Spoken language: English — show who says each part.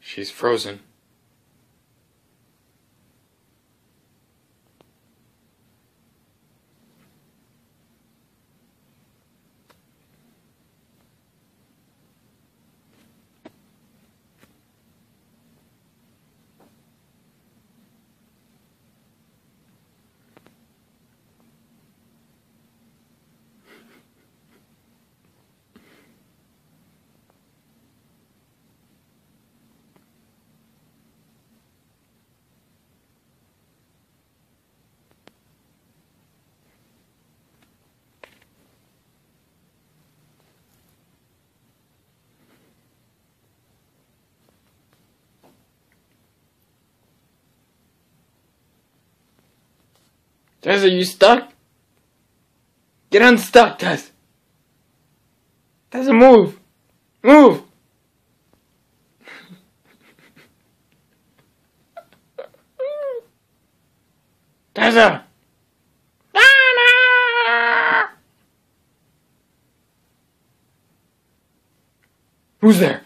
Speaker 1: She's frozen. Tess, are you stuck? Get unstuck, Tess. Tessa, move. Move. Tessa. Who's there?